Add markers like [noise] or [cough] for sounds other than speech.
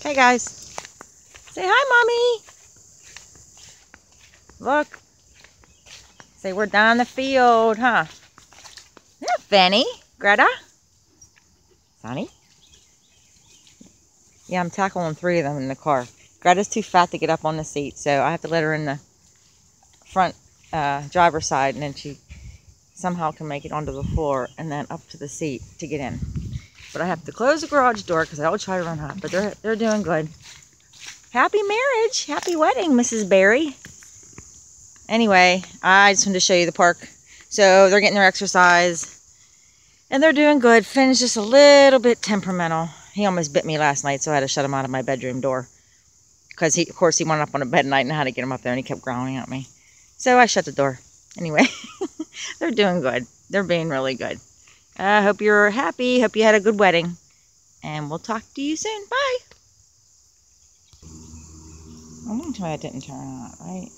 Okay, guys. Say hi, Mommy. Look. Say we're down the field, huh? Yeah, Fanny. Greta. Sonny. Yeah, I'm tackling three of them in the car. Greta's too fat to get up on the seat, so I have to let her in the front uh, driver's side, and then she somehow can make it onto the floor and then up to the seat to get in. But I have to close the garage door because I will try to run hot, but they're, they're doing good. Happy marriage. Happy wedding, Mrs. Barry. Anyway, I just wanted to show you the park. So they're getting their exercise. And they're doing good. Finn's just a little bit temperamental. He almost bit me last night, so I had to shut him out of my bedroom door. Because, he, of course, he went up on a bed and I had to get him up there, and he kept growling at me. So I shut the door. Anyway, [laughs] they're doing good. They're being really good. I uh, hope you're happy. Hope you had a good wedding. And we'll talk to you soon. Bye. I'm going to it didn't turn out, right?